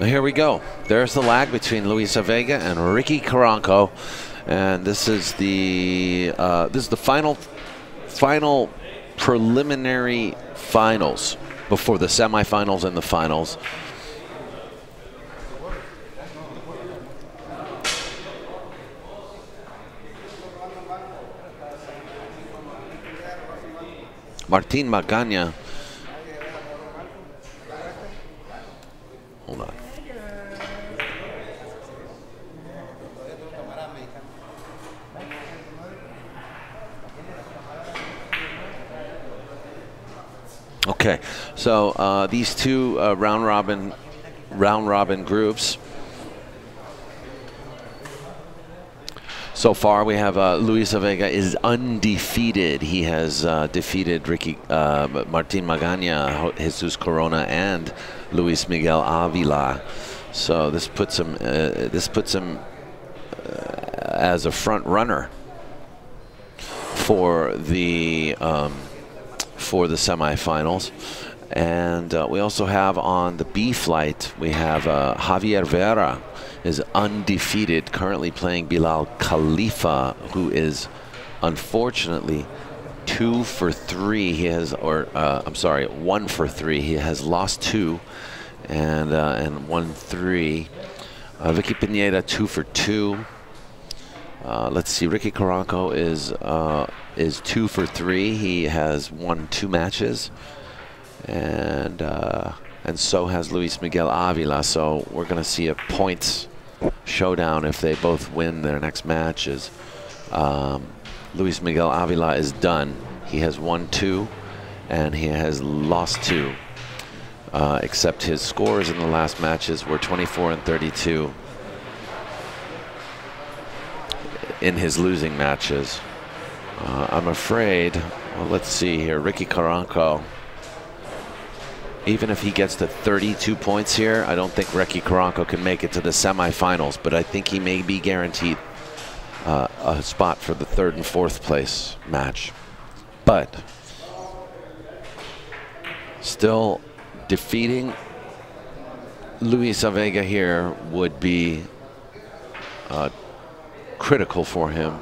Here we go. There's the lag between Luis Aveiga and Ricky Carranco, and this is the uh, this is the final final preliminary finals before the semifinals and the finals. Martin Magana. Hold on. Okay, so uh, these two uh, round robin round robin groups. So far, we have uh, Luis Aveiga is undefeated. He has uh, defeated Ricky uh, Martin Magana, Jesus Corona, and Luis Miguel Avila. So this puts him uh, this puts him as a front runner for the um, for the semifinals. And uh, we also have on the B flight, we have Javier Vera, is undefeated, currently playing Bilal Khalifa, who is unfortunately two for three. He has, or uh, I'm sorry, one for three. He has lost two and uh, and won three. Uh, Vicky Pineda two for two. Uh, let's see, Ricky Carranco is uh, is two for three. He has won two matches, and uh, and so has Luis Miguel Avila. So we're going to see a points showdown if they both win their next matches. Um, Luis Miguel Avila is done. He has won two, and he has lost two. Uh, except his scores in the last matches were 24 and 32 in his losing matches. Uh, I'm afraid, well, let's see here, Ricky Carranco even if he gets to 32 points here, I don't think Ricky Carranco can make it to the semifinals, but I think he may be guaranteed uh, a spot for the third and fourth place match. But still defeating Luis Aveiga here would be uh, critical for him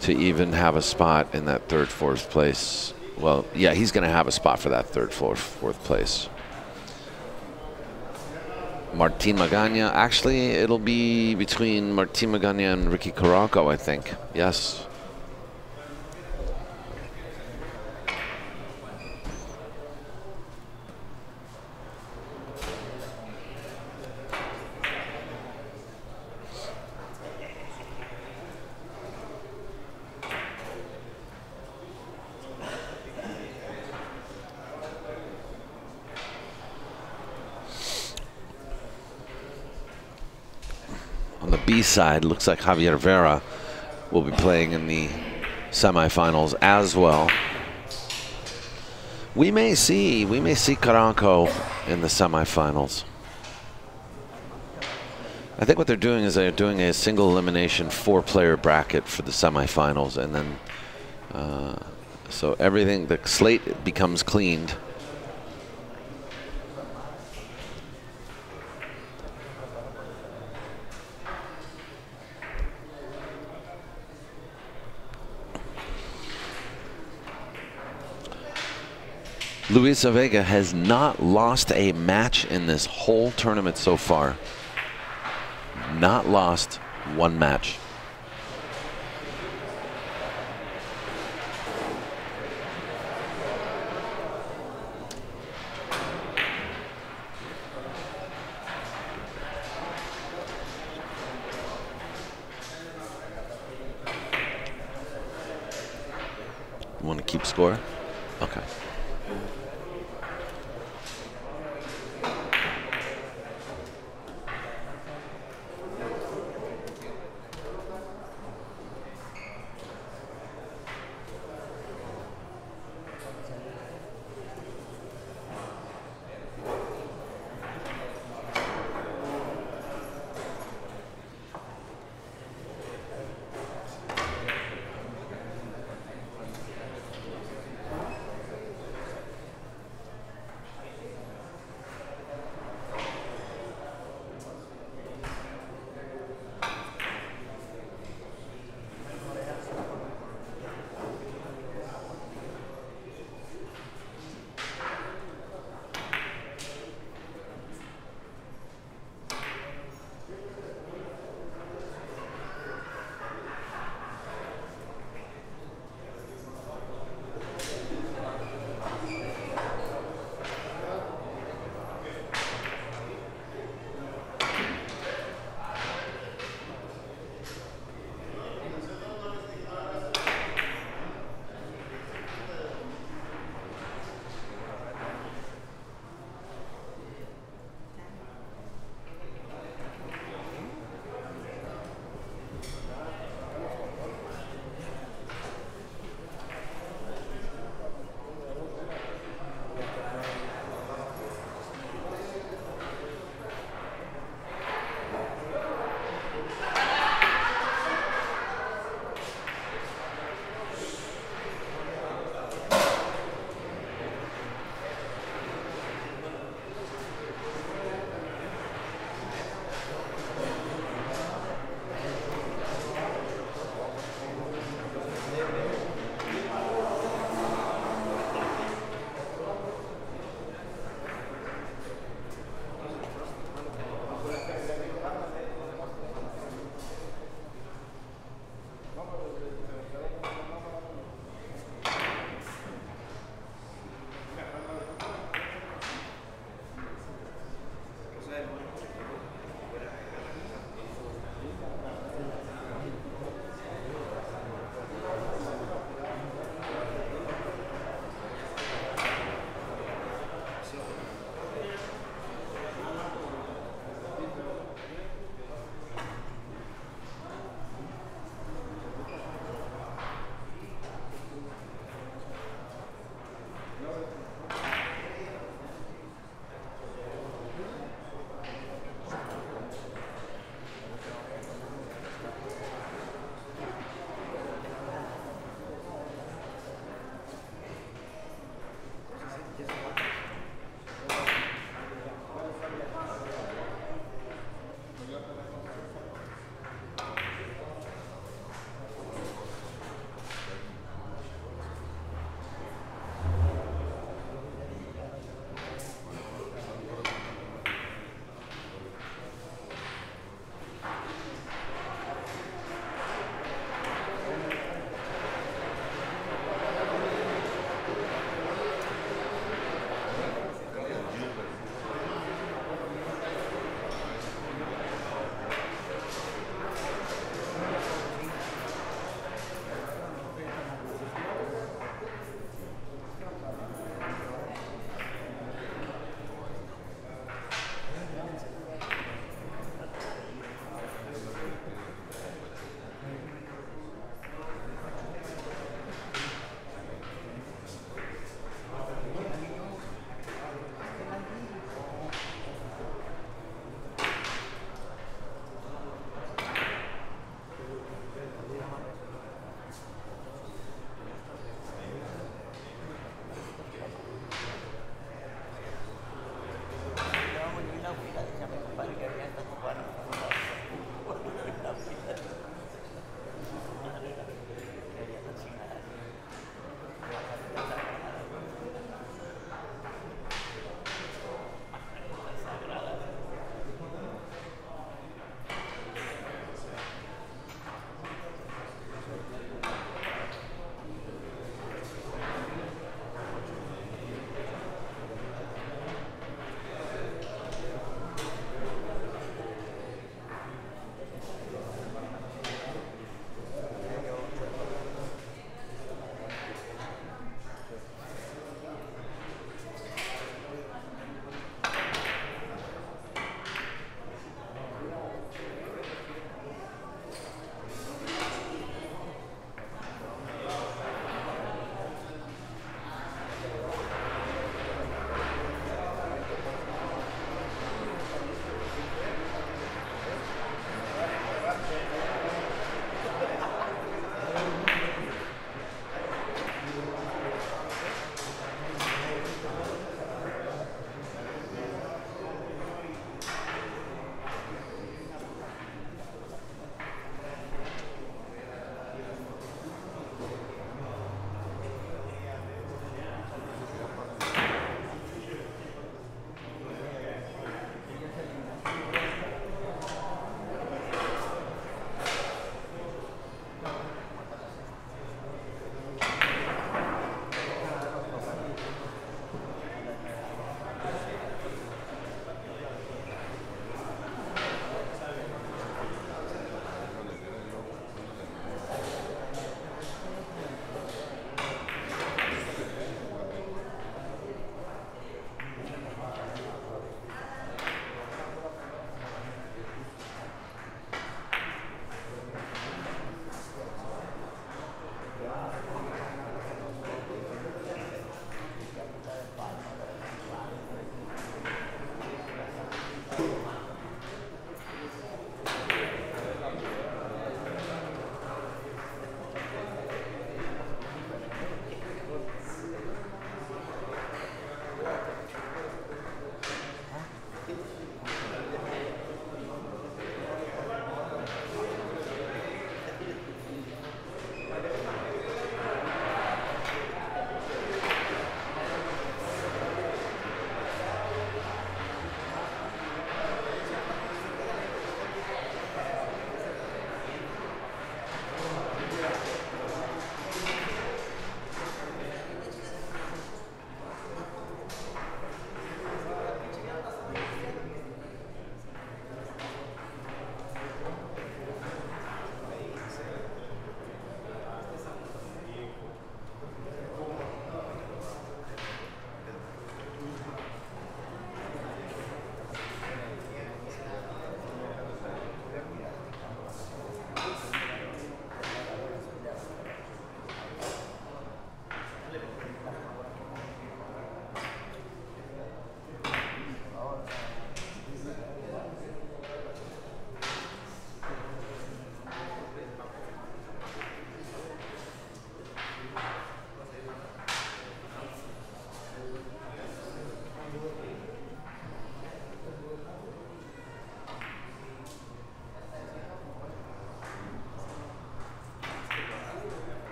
to even have a spot in that third, fourth place well, yeah, he's going to have a spot for that third, fourth, fourth place. Martin Magana. Actually, it'll be between Martin Magana and Ricky Carranco, I think. Yes. Side, looks like Javier Vera will be playing in the semifinals as well. We may see, we may see Carranco in the semifinals. I think what they're doing is they're doing a single elimination four-player bracket for the semifinals, and then uh, so everything, the slate becomes cleaned. Luis Aveiga has not lost a match in this whole tournament so far. Not lost one match. Want to keep score? Okay.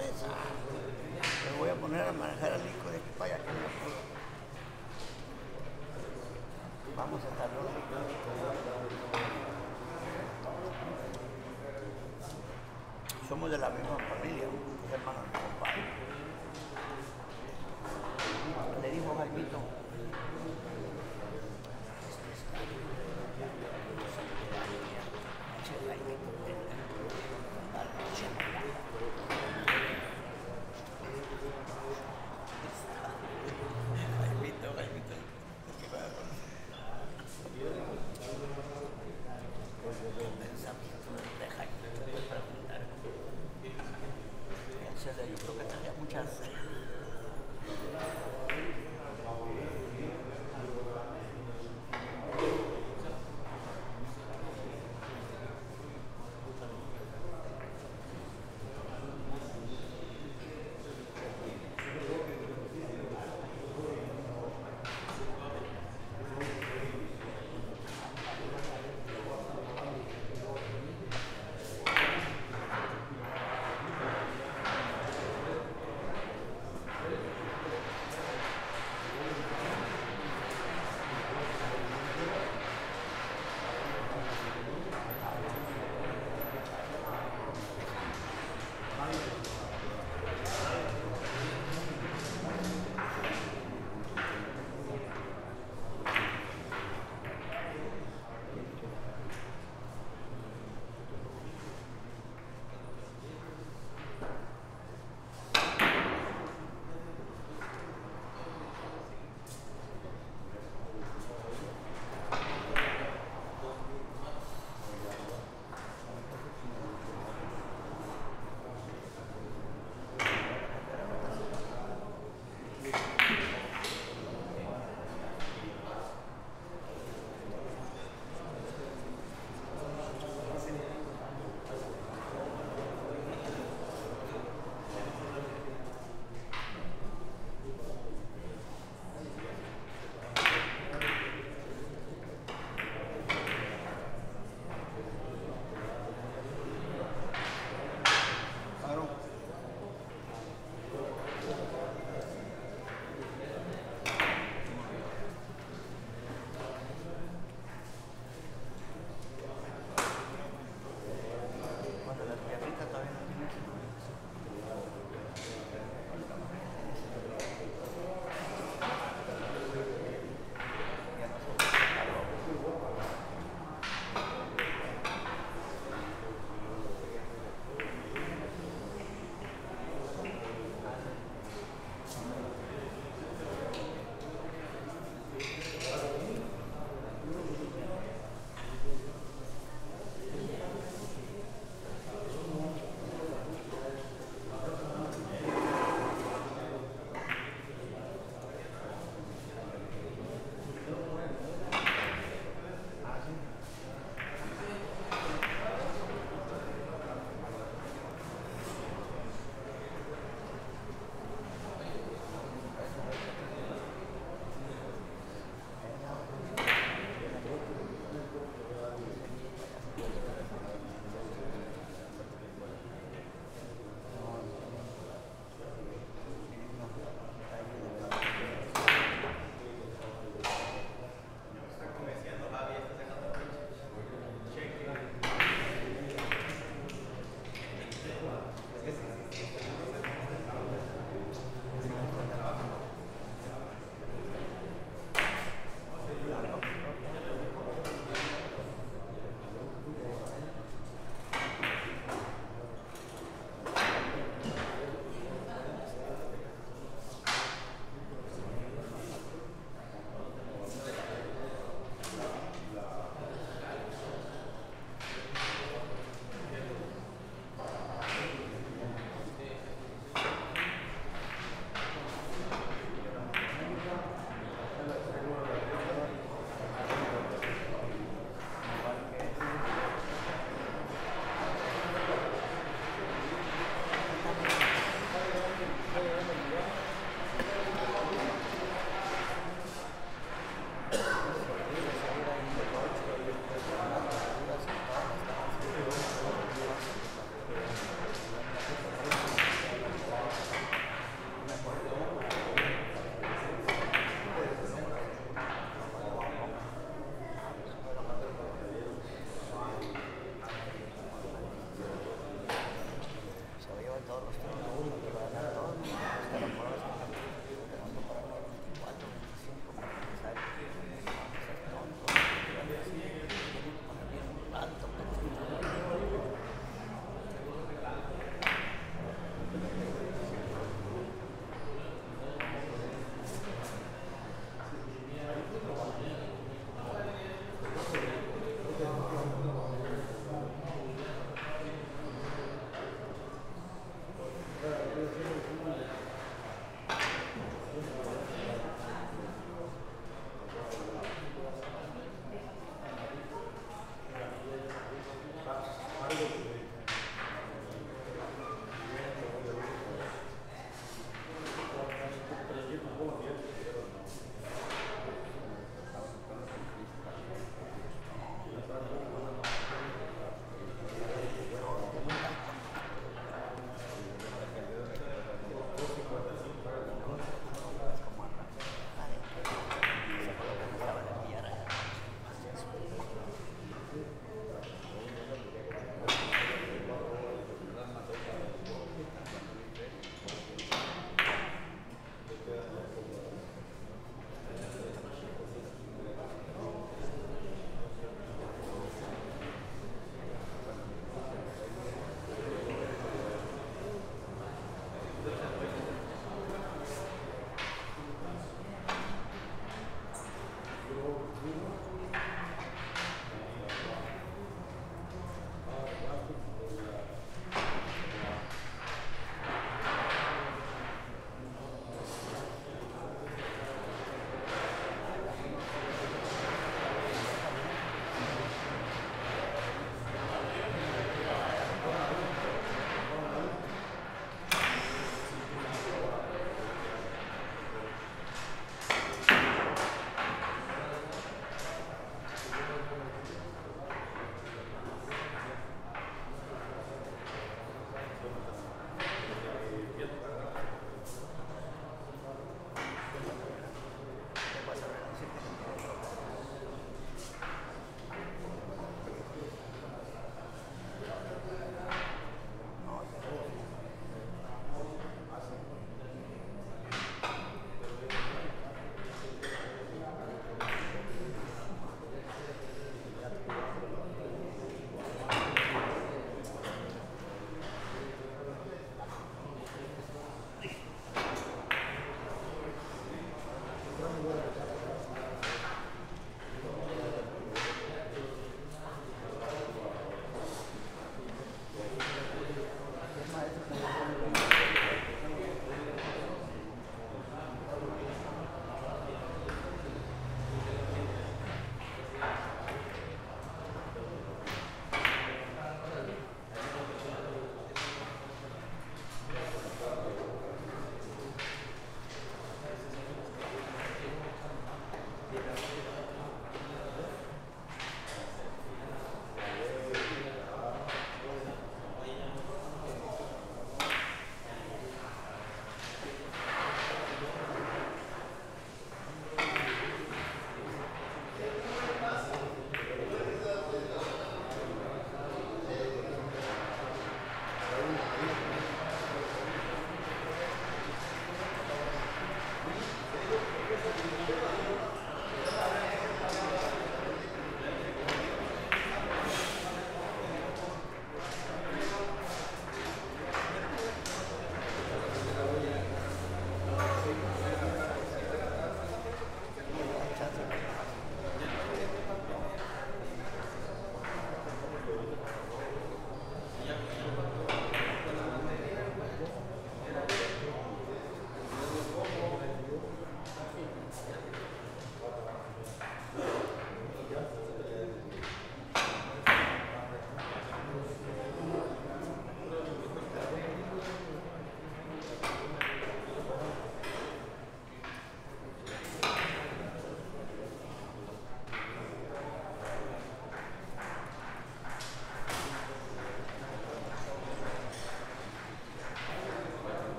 Me voy a poner a manejar el hijo de aquí para allá que. Vamos a estar Somos de la misma familia.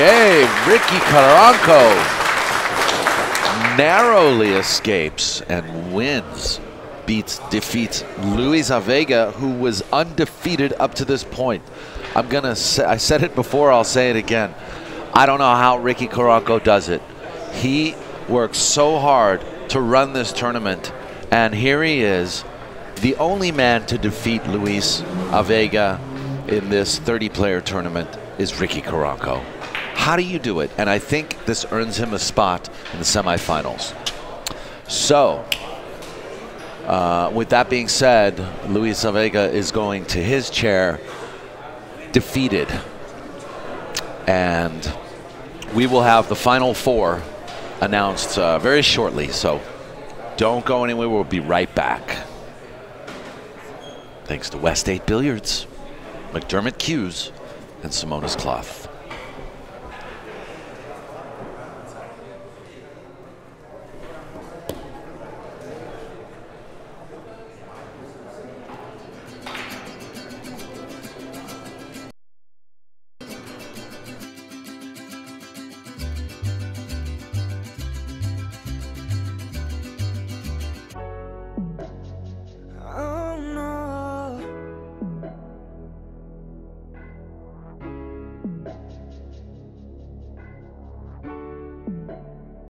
Okay, Ricky Carranco narrowly escapes and wins, beats, defeats Luis Aveiga, who was undefeated up to this point. I'm gonna say, I said it before, I'll say it again. I don't know how Ricky Carranco does it. He works so hard to run this tournament, and here he is, the only man to defeat Luis Aveiga in this 30-player tournament is Ricky Carranco. How do you do it? And I think this earns him a spot in the semifinals. So, uh, with that being said, Luis Aveiga is going to his chair defeated. And we will have the final four announced uh, very shortly. So don't go anywhere. We'll be right back. Thanks to West 8 Billiards, McDermott Cues, and Simonis Cloth.